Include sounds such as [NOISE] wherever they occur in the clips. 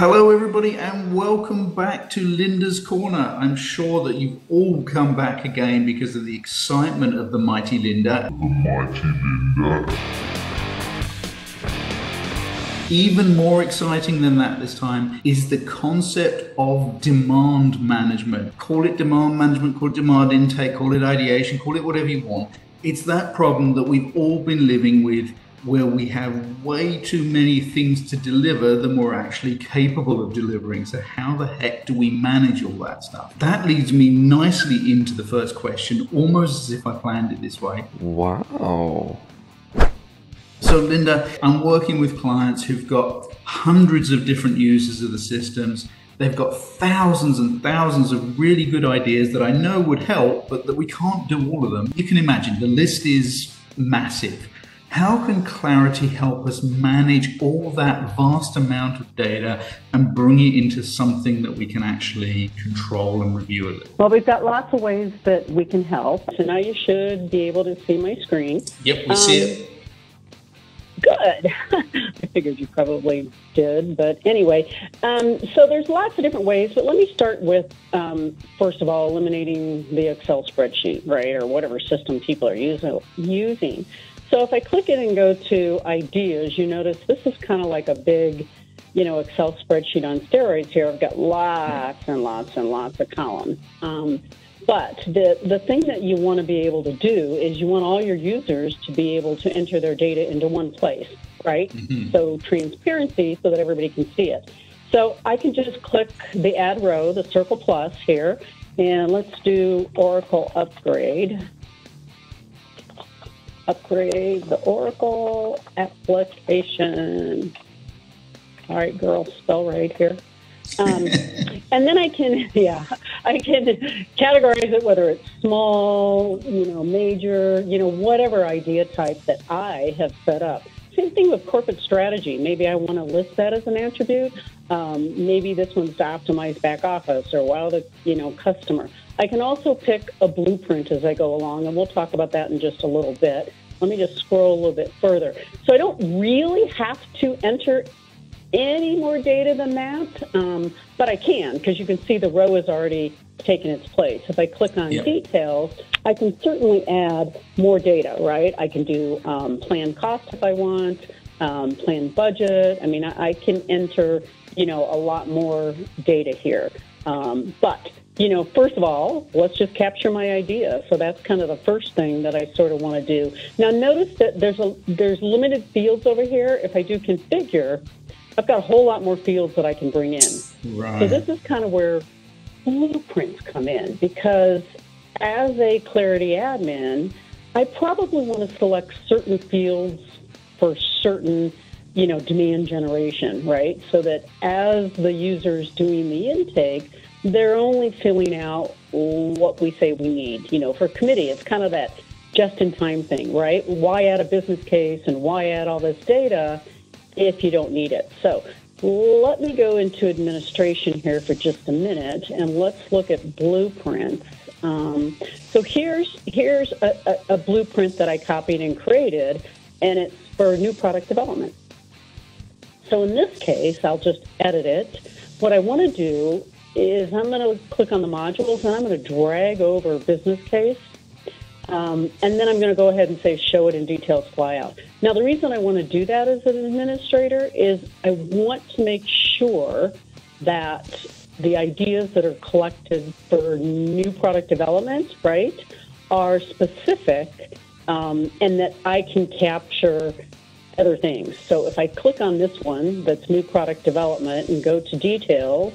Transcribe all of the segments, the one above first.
Hello, everybody, and welcome back to Linda's Corner. I'm sure that you've all come back again because of the excitement of the mighty Linda. The mighty Linda. Even more exciting than that this time is the concept of demand management. Call it demand management, call it demand intake, call it ideation, call it whatever you want. It's that problem that we've all been living with where we have way too many things to deliver than we're actually capable of delivering. So, how the heck do we manage all that stuff? That leads me nicely into the first question, almost as if I planned it this way. Wow. So, Linda, I'm working with clients who've got hundreds of different users of the systems. They've got thousands and thousands of really good ideas that I know would help, but that we can't do all of them. You can imagine the list is massive. How can Clarity help us manage all that vast amount of data and bring it into something that we can actually control and review a little? Well, we've got lots of ways that we can help. So now you should be able to see my screen. Yep, we see it. Good. [LAUGHS] I figured you probably did, but anyway, um, so there's lots of different ways. But let me start with um, first of all eliminating the Excel spreadsheet, right, or whatever system people are using. Using. So if I click it and go to ideas, you notice this is kind of like a big, you know, Excel spreadsheet on steroids here. I've got lots and lots and lots of columns. Um, but the, the thing that you want to be able to do is you want all your users to be able to enter their data into one place, right? Mm-hmm. So transparency so that everybody can see it. So I can just click the add row, the circle plus here, and let's do Oracle upgrade upgrade the Oracle application. All right, girl, spell right here. Um, [LAUGHS] and then I can, yeah, I can categorize it whether it's small, you know, major, you know, whatever idea type that I have set up. Same thing with corporate strategy. Maybe I want to list that as an attribute. Um, maybe this one's to optimize back office or wow the you know customer. I can also pick a blueprint as I go along, and we'll talk about that in just a little bit. Let me just scroll a little bit further. So I don't really have to enter any more data than that, um, but I can because you can see the row has already taken its place. If I click on yep. details, I can certainly add more data, right? I can do um, plan cost if I want, um, plan budget. I mean, I, I, can enter, you know, a lot more data here. Um, but you know, first of all, let's just capture my idea. So that's kind of the first thing that I sort of want to do. Now, notice that there's a there's limited fields over here. If I do configure, I've got a whole lot more fields that I can bring in. Right. So this is kind of where blueprints come in because as a Clarity admin, I probably want to select certain fields for certain you know demand generation, right? So that as the user's doing the intake they're only filling out what we say we need. You know, for committee, it's kind of that just in time thing, right? Why add a business case and why add all this data if you don't need it? So let me go into administration here for just a minute and let's look at blueprints. Um, so here's here's a, a, a blueprint that I copied and created, and it's for new product development. So in this case, I'll just edit it. What I want to do is I'm going to click on the modules and I'm going to drag over business case. Um, and then I'm going to go ahead and say show it in details flyout. Now, the reason I want to do that as an administrator is I want to make sure that the ideas that are collected for new product development, right, are specific um, and that I can capture other things. So if I click on this one that's new product development and go to details,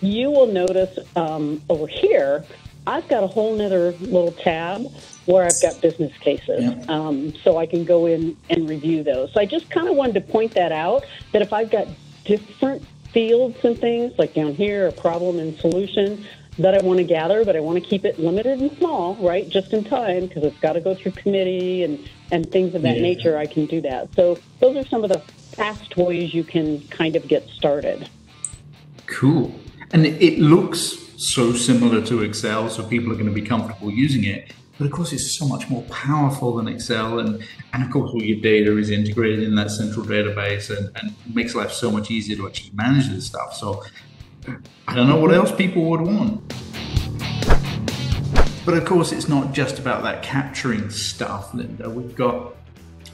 you will notice um, over here, I've got a whole nother little tab where I've got business cases. Yeah. Um, so I can go in and review those. So I just kind of wanted to point that out that if I've got different fields and things, like down here, a problem and solution, that I want to gather, but I want to keep it limited and small, right? Just in time because it's got to go through committee and, and things of that yeah. nature. I can do that. So those are some of the fast ways you can kind of get started. Cool. And it looks so similar to Excel, so people are going to be comfortable using it. But of course, it's so much more powerful than Excel. And, and of course, all your data is integrated in that central database and, and makes life so much easier to actually manage this stuff. So I don't know what else people would want. But of course, it's not just about that capturing stuff, Linda. We've got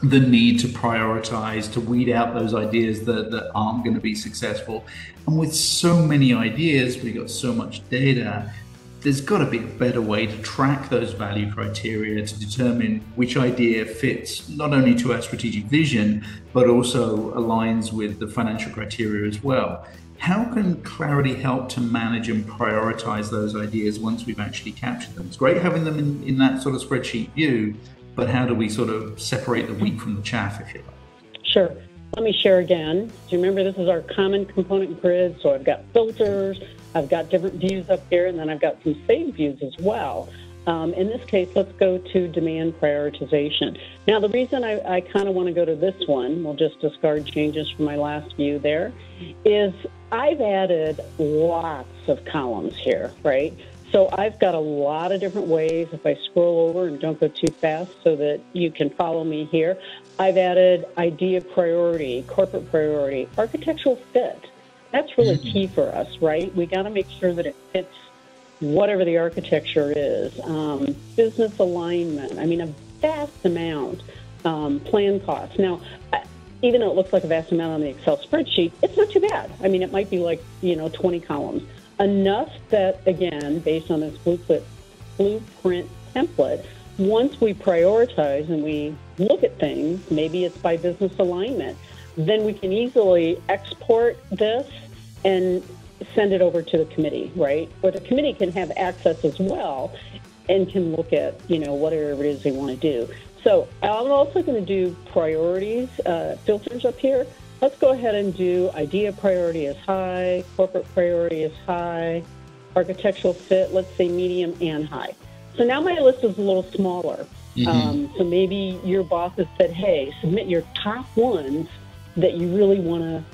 the need to prioritize, to weed out those ideas that, that aren't going to be successful. And with so many ideas, we've got so much data, there's got to be a better way to track those value criteria to determine which idea fits not only to our strategic vision, but also aligns with the financial criteria as well. How can Clarity help to manage and prioritize those ideas once we've actually captured them? It's great having them in, in that sort of spreadsheet view, but how do we sort of separate the wheat from the chaff, if you like? Sure. Let me share again. Do you remember this is our common component grid? So I've got filters, I've got different views up here, and then I've got some saved views as well. Um, in this case, let's go to demand prioritization. Now, the reason I, I kind of want to go to this one, we'll just discard changes from my last view there, is I've added lots of columns here, right? So I've got a lot of different ways. If I scroll over and don't go too fast so that you can follow me here, I've added idea priority, corporate priority, architectural fit. That's really mm-hmm. key for us, right? We got to make sure that it fits whatever the architecture is. Um, business alignment. I mean, a vast amount. Um, plan costs. Now, even though it looks like a vast amount on the Excel spreadsheet, it's not too bad. I mean, it might be like, you know, 20 columns. Enough that, again, based on this blueprint, blueprint template, once we prioritize and we look at things, maybe it's by business alignment, then we can easily export this and send it over to the committee, right? But the committee can have access as well and can look at, you know, whatever it is they want to do. So I'm also going to do priorities, uh, filters up here. Let's go ahead and do idea priority is high, corporate priority is high, architectural fit, let's say medium and high. So now my list is a little smaller. Mm-hmm. Um, so maybe your boss has said, hey, submit your top ones that you really want to,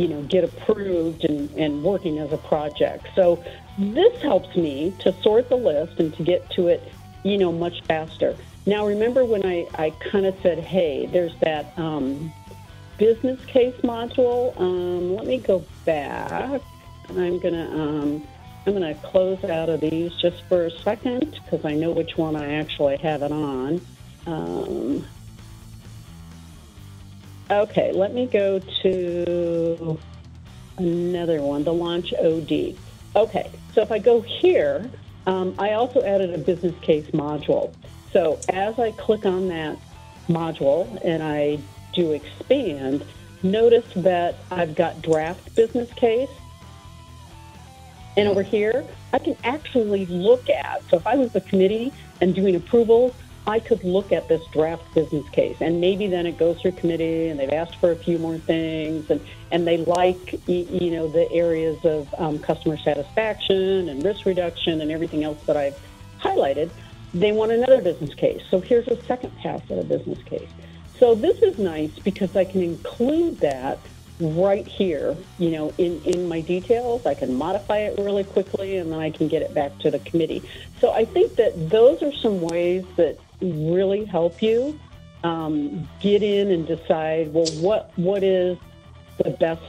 you know, get approved and, and working as a project. So this helps me to sort the list and to get to it, you know, much faster. Now, remember when I, I kind of said, hey, there's that um, business case module. Um, let me go back. I'm going to. Um, I'm going to close out of these just for a second because I know which one I actually have it on. Okay, let me go to another one, the Launch OD. Okay, so if I go here, um, I also added a business case module. So as I click on that module and I do expand, notice that I've got draft business case. And over here, I can actually look at, so if I was the committee and doing approvals, I could look at this draft business case and maybe then it goes through committee and they've asked for a few more things and, and they like, you know, the areas of um, customer satisfaction and risk reduction and everything else that I've highlighted they want another business case. So here's a second pass at a business case. So this is nice because I can include that right here, you know, in, in my details. I can modify it really quickly and then I can get it back to the committee. So I think that those are some ways that really help you um, get in and decide, well, what what is the best,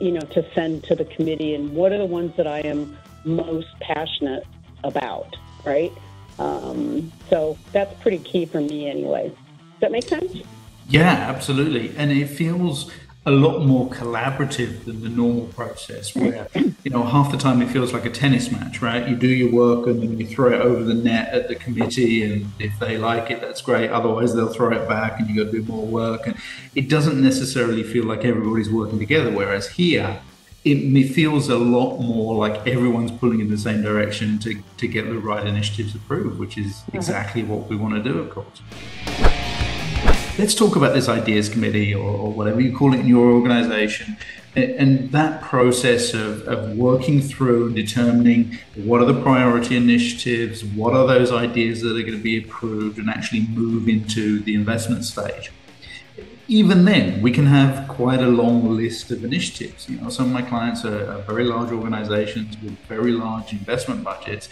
you know, to send to the committee and what are the ones that I am most passionate about, right? Um, so that's pretty key for me anyway. Does that make sense? Yeah, absolutely. And it feels a lot more collaborative than the normal process where, you know, half the time it feels like a tennis match, right? You do your work and then you throw it over the net at the committee. And if they like it, that's great. Otherwise, they'll throw it back and you got to do more work. And it doesn't necessarily feel like everybody's working together. Whereas here, it feels a lot more like everyone's pulling in the same direction to, to get the right initiatives approved, which is exactly what we want to do, of course. Let's talk about this ideas committee or, or whatever you call it in your organization and, that process of, of working through and determining what are the priority initiatives, what are those ideas that are going to be approved and actually move into the investment stage even then, we can have quite a long list of initiatives. You know, some of my clients are, are, very large organizations with very large investment budgets.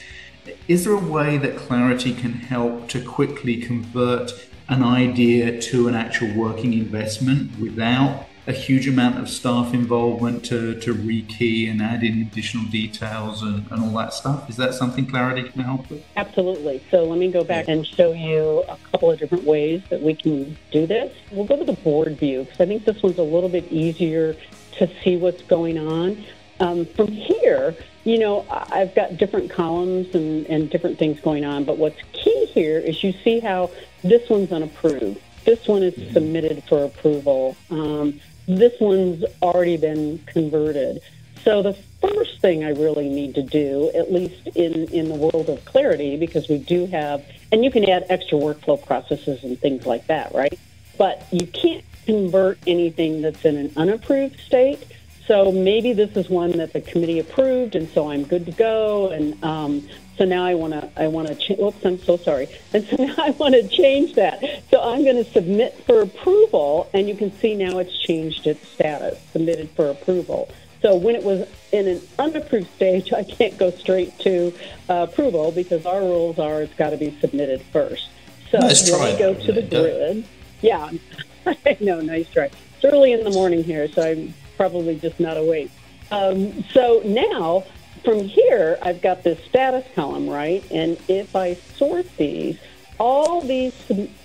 Is there a way that Clarity can help to quickly convert an idea to an actual working investment without a huge amount of staff involvement to, to rekey and add in additional details and, and all that stuff. Is that something Clarity can help with? Absolutely. So let me go back and show you a couple of different ways that we can do this. We'll go to the board view because I think this one's a little bit easier to see what's going on. Um, from here, you know, I've got different columns and, and different things going on, but what's key here is you see how this one's unapproved. This one is mm-hmm. submitted for approval. Um, this one's already been converted. So the first thing I really need to do, at least in, in the world of clarity, because we do have, and you can add extra workflow processes and things like that, right? But you can't convert anything that's in an unapproved state. So maybe this is one that the committee approved, and so I'm good to go. And um, so now I want to, I want to, oops, I'm so sorry. And so now I want to change that. So I'm going to submit for approval, and you can see now it's changed its status, submitted for approval. So when it was in an unapproved stage, [LAUGHS] I can't go straight to uh, approval because our rules are it's got to be submitted first. So nice try. go to the grid. Yeah, [LAUGHS] I know, nice try. It's early in the morning here, so I'm probably just not awake. Um, so now from here, I've got this status column, right? And if I sort these, all these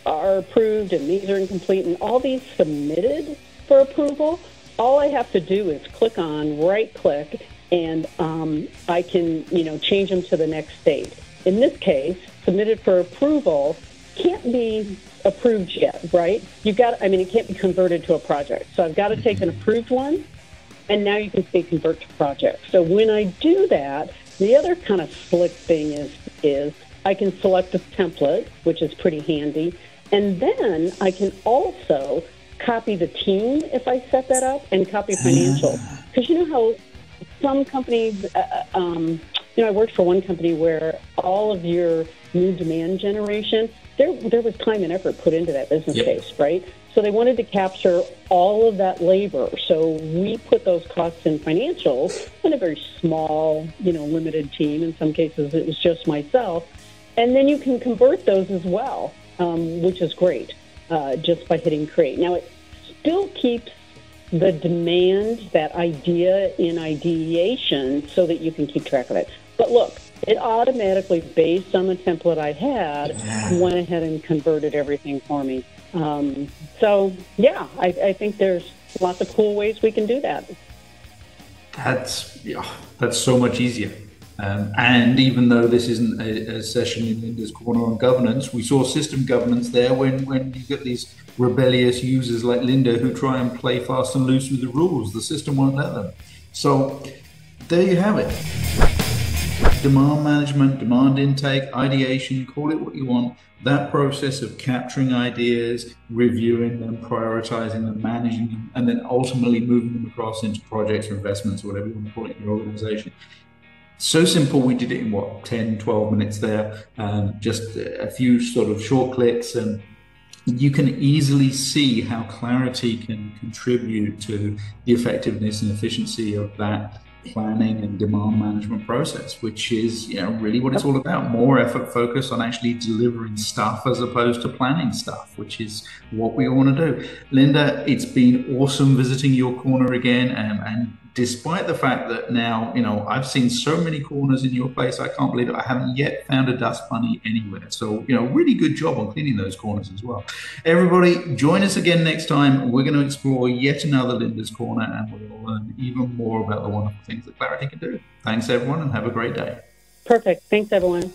are approved and these are incomplete and all these submitted for approval, all I have to do is click on right click and um, I can, you know, change them to the next state. In this case, submitted for approval can't be approved yet, right? You've got, I mean, it can't be converted to a project. So I've got to take an approved one and now you can see convert to project. So when I do that, the other kind of slick thing is is I can select a template, which is pretty handy, and then I can also copy the team if I set that up and copy financial. Because you know how some companies, uh, uh, um, you know, I worked for one company where all of your new demand generation, there there was time and effort put into that business yep. case, right? So they wanted to capture all of that labor. So we put those costs in financials in a very small, you know, limited team. In some cases, it was just myself. And then you can convert those as well, um, which is great, uh, just by hitting create. Now, it still keeps the demand, that idea in ideation, so that you can keep track of it. But look, it automatically, based on the template I had, went ahead and converted everything for me. Um, so, yeah, I, I think there's lots of cool ways we can do that. That's yeah, that's so much easier. Um, and even though this isn't a, a, session in Linda's corner on governance, we saw system governance there when, when you get these rebellious users like Linda who try and play fast and loose with the rules. The system won't let them. So there you have it. Demand management, demand intake, ideation, call it what you want that process of capturing ideas, reviewing them, prioritizing them, managing them, and then ultimately moving them across into projects or investments or whatever you want to call it in your organization. So simple, we did it in what, 10, 12 minutes there, um, just a few sort of short clicks, and you can easily see how clarity can contribute to the effectiveness and efficiency of that planning and demand management process, which is you know really what it's all about. More effort focus on actually delivering stuff as opposed to planning stuff, which is what we all want to do. Linda, it's been awesome visiting your corner again, and, and despite the fact that now, you know, I've seen so many corners in your place, I can't believe it. I haven't yet found a dust bunny anywhere. So, you know, really good job on cleaning those corners as well. Everybody, join us again next time. We're going to explore yet another Linda's Corner and we'll learn even more about the wonderful things that Clarity can do. Thanks, everyone, and have a great day. Perfect. Thanks, everyone.